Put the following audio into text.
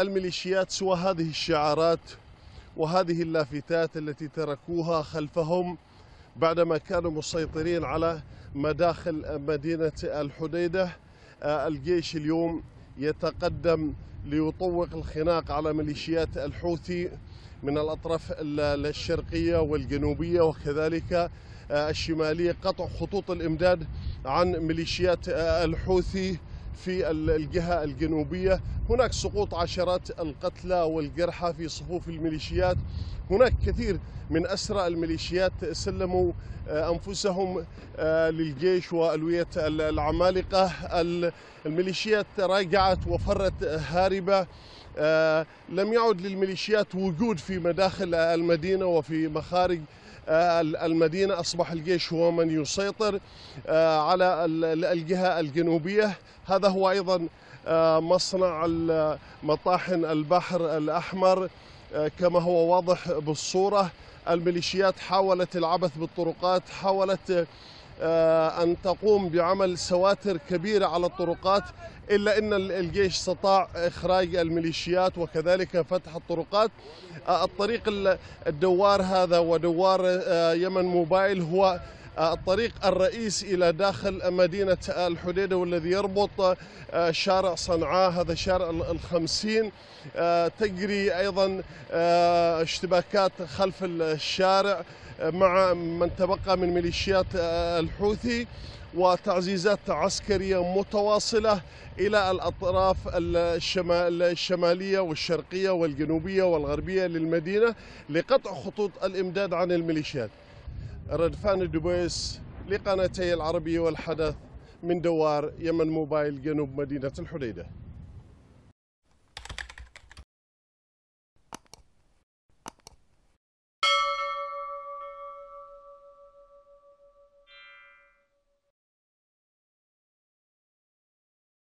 الميليشيات سوى هذه الشعارات وهذه اللافتات التي تركوها خلفهم بعدما كانوا مسيطرين على مداخل مدينة الحديدة. آه، الجيش اليوم يتقدم ليطوق الخناق على ميليشيات الحوثي من الأطراف الشرقية والجنوبية وكذلك آه، الشمالية قطع خطوط الإمداد عن ميليشيات آه، الحوثي. في الجهة الجنوبية. هناك سقوط عشرات القتلى والجرحى في صفوف الميليشيات. هناك كثير من أسرى الميليشيات سلموا آه، أنفسهم آه، للجيش وألوية العمالقة. الميليشيات راجعت وفرت هاربة. لم يعد للميليشيات وجود في مداخل المدينة وفي مخارج المدينة. أصبح الجيش هو من يسيطر على الجهة الجنوبية. هذا هو أيضا مصنع مطاحن البحر الأحمر. كما هو واضح بالصورة الميليشيات حاولت العبث بالطرقات حاولت آه، أن تقوم بعمل سواتر كبيرة على الطرقات إلا أن الجيش استطاع إخراج الميليشيات وكذلك فتح الطرقات. آه، الطريق الدوار هذا ودوار آه، يمن موبايل هو الطريق الرئيس إلى داخل مدينة الحديدة والذي يربط آه، شارع صنعاء هذا شارع الخمسين. آه، تجري أيضا آه، اشتباكات خلف الشارع مع من تبقى من ميليشيات الحوثي وتعزيزات عسكرية متواصلة إلى الأطراف الشمالية والشرقية والجنوبية والغربية للمدينة لقطع خطوط الإمداد عن الميليشيات. ردفان الدبيس لقناتي العربية والحدث من دوار يمن موبايل جنوب مدينة الحديدة.